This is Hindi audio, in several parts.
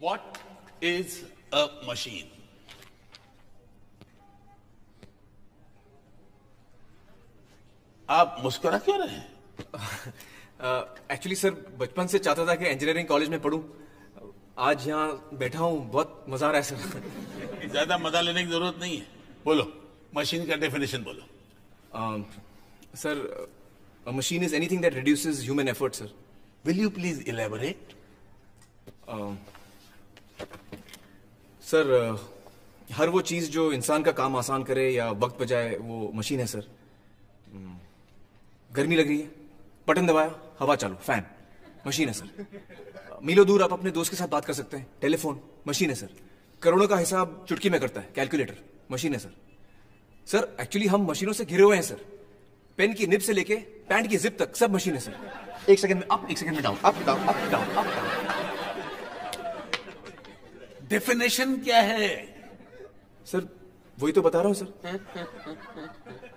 What is a machine? आप मुस्कुरा क्यों रहे हैं? एक्चुअली सर बचपन से चाहता था कि इंजीनियरिंग कॉलेज में पढूं। आज यहाँ बैठा हूँ बहुत मज़ा आ रहा है सर ज़्यादा मज़ा लेने की ज़रूरत नहीं है। बोलो मशीन का डेफिनेशन बोलो। Sir machine is anything that that human effort sir will you please elaborate? Sir हर वो चीज़ जो इंसान का काम आसान करे या वक्त बचाए, वो मशीन है सर गर्मी लग रही है। बटन दबाया, हवा चालू फ़ैन मशीन है सर मीलों दूर, आप अपने दोस्त के साथ बात कर सकते हैं। टेलीफोन मशीन है सर करोड़ों का हिसाब चुटकी में करता है कैलकुलेटर मशीन है सर सर एक्चुअली हम मशीनों से घिरे हुए हैं सर पेन की निब से लेके पैंट की जिप तक, सब मशीन है सर एक सेकंड में अप एक सेकंड में down up down up down up down definition क्या है? सर वही तो बता रहा हूँ सर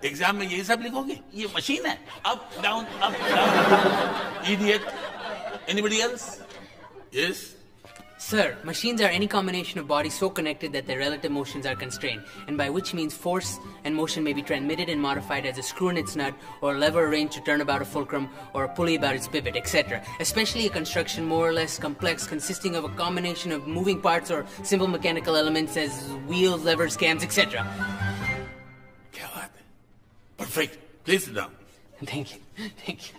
एग्ज़ाम में यही सब लिखोगे? ये मशीन है. Up down up down idiot anybody else yes Sir, machines are any combination of bodies so connected that their relative motions are constrained, and by which means force and motion may be transmitted and modified as a screw in its nut, or a lever arranged to turn about a fulcrum, or a pulley about its pivot, etc. Especially a construction more or less complex consisting of a combination of moving parts or simple mechanical elements as wheels, levers, cams, etc. Perfect. Please sit down. Thank you. Thank you.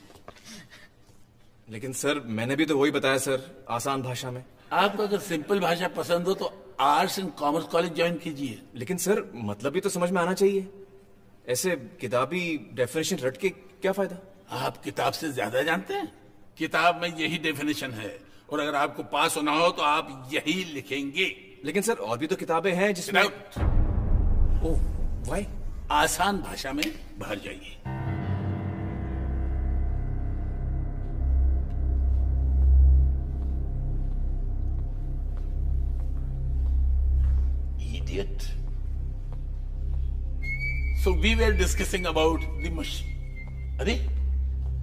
लेकिन सर मैंने भी तो वही बताया सर आसान भाषा में आपको अगर सिंपल भाषा पसंद हो तो arts and commerce college join कीजिए। लेकिन सर मतलब भी तो समझ में आना चाहिए। ऐसे किताबी डेफिनेशन रट के क्या फ़ायदा? आप किताब से ज़्यादा जानते हैं? किताब में यही डेफिनेशन है। और अगर आपको पास होना हो तो आप यही लिखेंगे। लेकिन सर और भी तो किताबें हैं जिसमें ओह आसान भाषा में बाहर जाइए। idiot. So we were discussing about the machine. अरे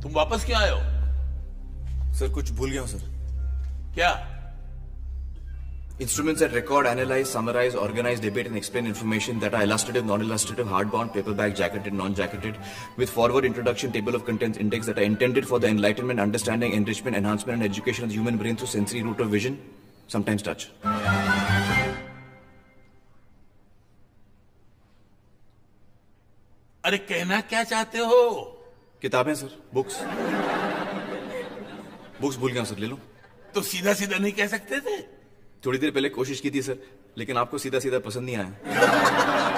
तुम वापस क्यों आए हो? सर कुछ भूल गया हूँ सर क्या? Instruments that record analyse summarise organise debate and explain information that are illustrative non illustrative hard bound paper back jacketed non jacketed with foreword introduction table of content index that I intended for the enlightenment understanding enrichment enhancement and education human brain through sensory route of vision sometimes touch अरे कहना क्या चाहते हो? किताबें सर बुक्स। बुक्स भूल गया सर ले लो। तो सीधा सीधा नहीं कह सकते थे? थोड़ी देर पहले कोशिश की थी सर लेकिन आपको सीधा सीधा पसंद नहीं आया।